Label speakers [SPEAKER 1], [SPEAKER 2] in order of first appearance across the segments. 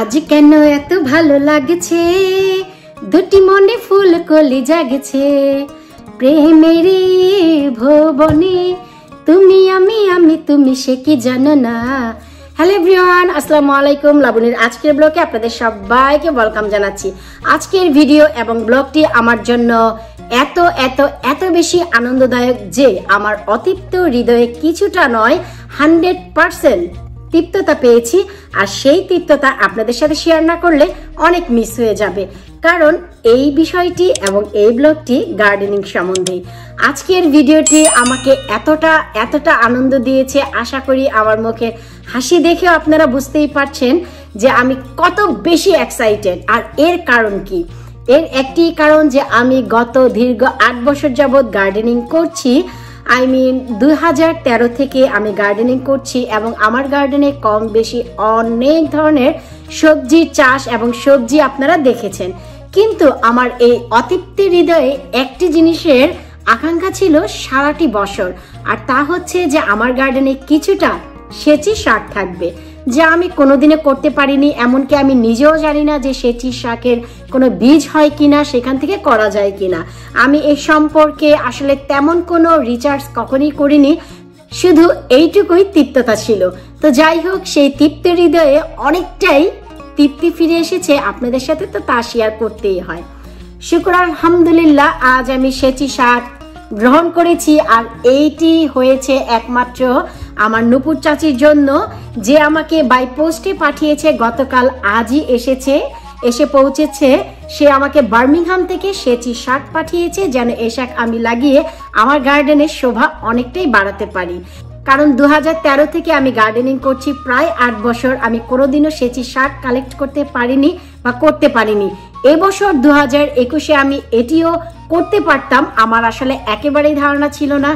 [SPEAKER 1] আজ কেন এত ভালো লাগছে? দুটি মনে ফুল কলি জাগছে। প্রেমের ভবনে তুমি আমি আমি, তুমি সে কি জানো না? হ্যালো এভরিওয়ান আসসালামু আলাইকুম। লাবণীর আজকের ব্লগে আপনাদের সবাইকে ওয়েলকাম জানাচ্ছি। আজকের ভিডিও এবং ব্লগটি আমার জন্য এত এত এত বেশি আনন্দদায়ক যে আমার অতিপ্ত হৃদয়ে কিছুটা নয় হান্ড্রেড পার্সেন্ট তৃপ্ততা পেয়েছি আর সেই তৃপ্ততা আপনাদের সাথে শেয়ার না করলে অনেক মিস হয়ে যাবে। কারণ এই বিষয়টি এবং এই ব্লগটি গার্ডেনিং সম্বন্ধে। আজকের ভিডিওটি আমাকে এতটা এতটা আনন্দ দিয়েছে, আশা করি আমার মুখে হাসি দেখেও আপনারা বুঝতেই পারছেন যে আমি কত বেশি এক্সাইটেড আর এর কারণ কি? এর একটি কারণ যে আমি গত দীর্ঘ আট বছর যাবৎ গার্ডেনিং করছি আই মিন দুই হাজার তেরো থেকে আমি গার্ডেনিং করছি এবং আমার গার্ডেনে কম বেশি অনেক ধরনের সবজি চাষ এবং সবজি আপনারা দেখেছেন। কিন্তু আমার এই অতৃপ্তি হৃদয়ে একটি জিনিসের আকাঙ্ক্ষা ছিল সারাটি বছর। আর তা হচ্ছে যে আমার গার্ডেনে কিছুটা সেচি শাক থাকবে। যা আমি কোনোদিনে করতে পারিনি, এমনকি আমি নিজেও জানি না যে সেচি শাকের কোনো বীজ হয় কিনা, সেখান থেকে করা যায় কিনা। আমি এই সম্পর্কে আসলে তেমন কোনো রিচার্জ কখনই করিনি, শুধু এইটুকুই তৃপ্ততা ছিল। তো যাই হোক, সেই তৃপ্ত হৃদয়ে অনেকটাই তৃপ্তি ফিরে এসেছে আপনাদের সাথে, তো তা শেয়ার করতেই হয়। শুক্র আলহামদুলিল্লাহ, আজ আমি সেচি শাক গ্রহণ করেছি আর এইটি হয়েছে একমাত্র আমার নুপুর চাচির জন্য। যে আমাকে বাই পোস্টে পাঠিয়েছে, গতকাল আজই এসেছে, এসে পৌঁছেছে। সে আমাকে বার্মিংহাম থেকে সেচি শাক পাঠিয়েছে, যেন এ শাক আমি লাগিয়ে আমার গার্ডেনের শোভা অনেকটাই বাড়াতে পারি। কারণ দু হাজার তেরো থেকে আমি গার্ডেনিং করছি, প্রায় আট বছর আমি কোনোদিনও সেচি শাক কালেক্ট করতে পারিনি। বা করতে পারিনি। এবছর দু হাজার একুশে আমি এটিও করতে পারতাম। আমার আসলে একেবারেই ধারণা ছিল না।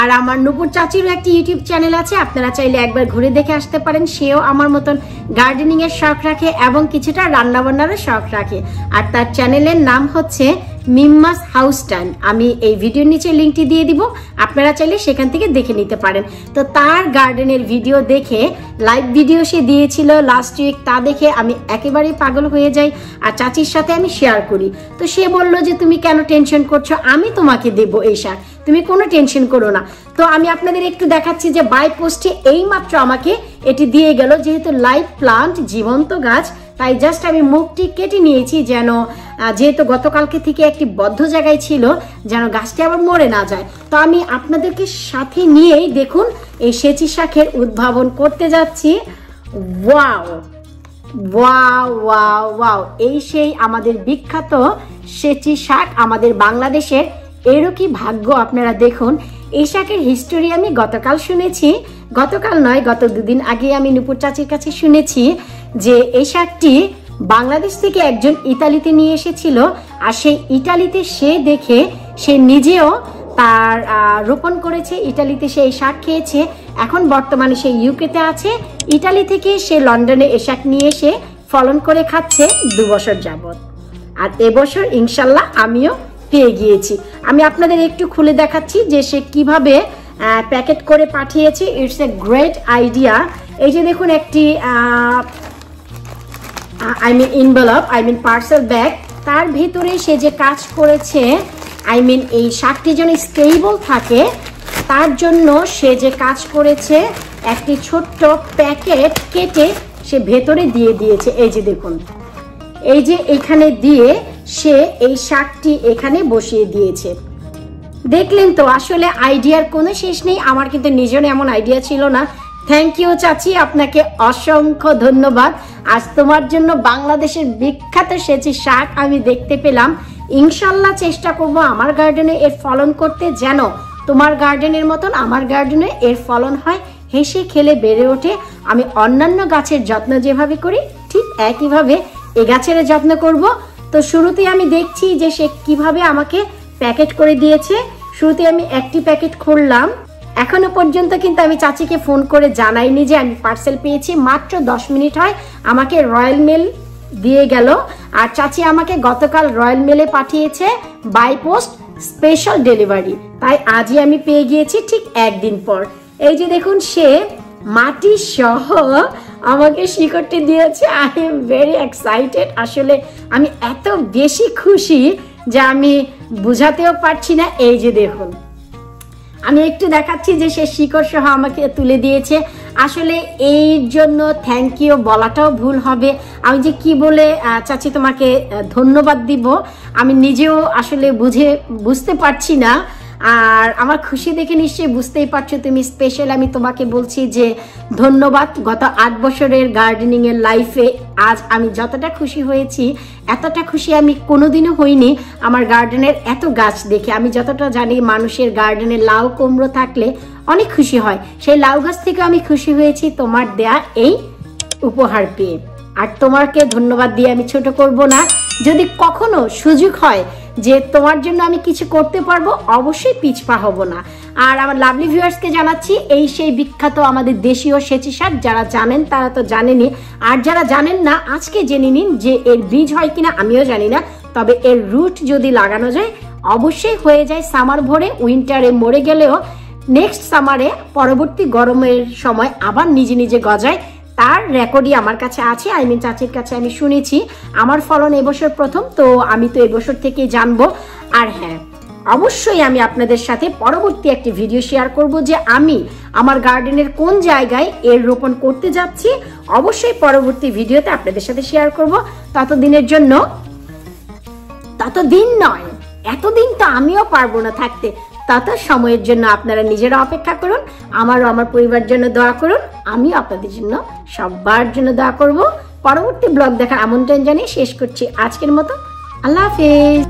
[SPEAKER 1] আর আমার নুপুর চাচিরও একটি ইউটিউব চ্যানেল আছে, আপনারা চাইলে একবার ঘুরে দেখে আসতে পারেন। সেও আমার মতন গার্ডেনিং এর শখ রাখে এবং কিছুটা রান্নাবান্নারও শখ রাখে। আর তার চ্যানেলের নাম হচ্ছে মিম্মাস হাউস টাইম আমি এই ভিডিওর নিচে লিঙ্কটি দিয়ে দিব। আপনারা চাইলে সেখান থেকে দেখে নিতে পারেন। তো তার গার্ডেনের ভিডিও দেখে লাইভ ভিডিও সে দিয়েছিল লাস্ট উইক তা দেখে আমি একেবারেই পাগল হয়ে যাই আর চাচির সাথে আমি শেয়ার করি। তো সে বলল যে, তুমি কেন টেনশন করছ? আমি তোমাকে দেব এই সার তুমি কোনো টেনশন করো না। তো আমি আপনাদের একটু দেখাচ্ছি যে বাই পোস্টে এইমাত্র আমাকে এটি দিয়ে গেল। যেহেতু লাইভ প্লান্ট জীবন্ত গাছ তাই জাস্ট আমি মুখটি কেটে নিয়েছি যেন যেহেতু গতকালকে থেকে একটি বদ্ধ জায়গায় ছিল, যেন গাছটি আবার মরে না যায়। তো আমি আপনাদেরকে সাথে নিয়েই দেখুন, এই সেচি শাখের উদ্ভাবন করতে যাচ্ছি। ওয়াও! Wow wow wow! এই সেই আমাদের বিখ্যাত সেচি শাক আমাদের বাংলাদেশের এরও কি ভাগ্য আপনারা দেখুন। এই শাকের হিস্টোরি আমি গতকাল শুনেছি। গতকাল নয়, গত দুদিন আগে আমি নুপুর চাচির কাছে শুনেছি। যে এই শাকটি বাংলাদেশ থেকে একজন ইতালিতে নিয়ে এসেছিল, আর সেই ইটালিতে সে দেখে সে নিজেও তার রোপণ করেছে ইটালিতে সে এই শাক খেয়েছে। এখন বর্তমানে সে ইউকেতে আছে। ইটালি থেকে সে লন্ডনে এ শাক নিয়ে এসে ফলন করে খাচ্ছে দু বছর যাবৎ। আর এবছর ইনশাল্লাহ আমিও পেয়ে গিয়েছি। আমি আপনাদের একটু খুলে দেখাচ্ছি যে সে কীভাবে প্যাকেট করে পাঠিয়েছে। ইটস এ গ্রেট আইডিয়া এই যে দেখুন একটি I mean envelope I mean parcel bag তার ভিতরে সে যে কাজ করেছে আই মিন এই শাকটি যেন স্টেবল থাকে, তার জন্য সে যে কাজ করেছে, একটি ছোট্ট প্যাকেট কেটে সে ভেতরে দিয়ে দিয়েছে। এই যে দেখুন, এই যে এখানে দিয়ে সে এই শাকটি এখানে বসিয়ে দিয়েছে। দেখলেন তো, আসলে আইডিয়ার কোনো শেষ নেই। আমার কিন্তু নিজের এমন আইডিয়া ছিল না থ্যাংক ইউ চাচি। আপনাকে অসংখ্য ধন্যবাদ। আজ তোমার জন্য বাংলাদেশের বিখ্যাত সেচি শাক আমি দেখতে পেলাম। ইনশাল্লাহ চেষ্টা করব আমার গার্ডেনে এর ফলন করতে যেন তোমার গার্ডেনের মতন আমার গার্ডেনে এর ফলন হয়। হেসে খেলে বেড়ে ওঠে। আমি অন্যান্য গাছের যত্ন যেভাবে করি, ঠিক একইভাবে এ গাছের যত্ন করব। তো শুরুতে আমি দেখছি যে সে কীভাবে আমাকে প্যাকেট করে দিয়েছে। শুরুতে আমি একটি প্যাকেট খুললাম। এখনও পর্যন্ত কিন্তু আমি চাচিকে ফোন করে জানাইনি যে আমি পার্সেল পেয়েছি। মাত্র দশ মিনিট হয় আমাকে রয়্যাল মেল দিয়ে গেল। আর চাচি আমাকে গতকাল রয়্যাল মেলে পাঠিয়েছে বাই পোস্ট স্পেশাল ডেলিভারি। তাই আজই আমি পেয়ে গিয়েছি ঠিক একদিন পর। এই যে দেখুন, সে মাটি সহ আমাকে শিকড়টি দিয়েছে। আই এম ভেরি এক্সাইটেড আসলে আমি এত বেশি খুশি যে আমি বুঝাতেও পারছি না। এই যে দেখুন। আমি একটু দেখাচ্ছি যে সে শিকড় সহ আমাকে তুলে দিয়েছে। আসলে এই জন্য থ্যাংক ইউ বলাটাও ভুল হবে। আমি যে কি বলে চাচ্ছি চাচি তোমাকে ধন্যবাদ দিব, আমি নিজেও আসলে বুঝে, বুঝতে পারছি না। আর আমার খুশি দেখে নিশ্চয়ই বুঝতেই পারছ তুমি স্পেশাল আমি তোমাকে বলছি যে ধন্যবাদ, গত আট বছরের গার্ডেনিং এর লাইফে আজ আমি যতটা খুশি হয়েছি, এতটা খুশি আমি কোনোদিনও হইনি আমার গার্ডেনের এত গাছ দেখে। আমি যতটা জানি মানুষের গার্ডেনে লাউ, কুমড়ো থাকলে অনেক খুশি হয়। সেই লাউ গাছ থেকে আমি খুশি হয়েছি, তোমার দেয়া এই উপহার পেয়ে। আর তোমাকে ধন্যবাদ দিয়ে আমি ছোট করব না। যদি কখনো সুযোগ হয় যে তোমার জন্য আমি কিছু করতে পারব, অবশ্যই পিছপা হব না। আর আমার লাভলি ভিউয়ার্সকে জানাচ্ছি, এই সেই বিখ্যাত আমাদের দেশীয় সেচি সার যারা জানেন তারা তো জানেনই। আর যারা জানেন না, আজকে জেনে নিন যে এর বীজ হয় কিনা, আমিও জানি না। তবে এর রুট যদি লাগানো যায়, অবশ্যই হয়ে যায় সামার ভরে উইন্টারে মরে গেলেও নেক্সট সামারে পরবর্তী গরমের সময় আবার নিজে নিজে গজায়। তার রেকর্ডই আমার কাছে আছে আই মিন চাচির কাছে আমি শুনেছি। আমার ফলন এবছর প্রথম, তো আমি তো এবছর থেকে জানব। আর হ্যাঁ অবশ্যই আমি আপনাদের সাথে পরবর্তী একটি ভিডিও শেয়ার করব যে আমি আমার গার্ডেনের কোন জায়গায় এর রোপণ করতে যাচ্ছি। অবশ্যই পরবর্তী ভিডিওতে আপনাদের সাথে শেয়ার করব। ততদিনের জন্য, ততদিন নয়, এতদিন তো আমিও পারব না থাকতে। তত সময়ের জন্য আপনারা নিজেরা অপেক্ষা করুন, আমারও আমার পরিবার জন্য দোয়া করুন আমি আপনাদের জন্য সবার জন্য দোয়া করব। পরবর্তী ব্লগ দেখার আমন্ত্রণ জানিয়ে শেষ করছি আজকের মতো। আল্লাহ হাফেজ।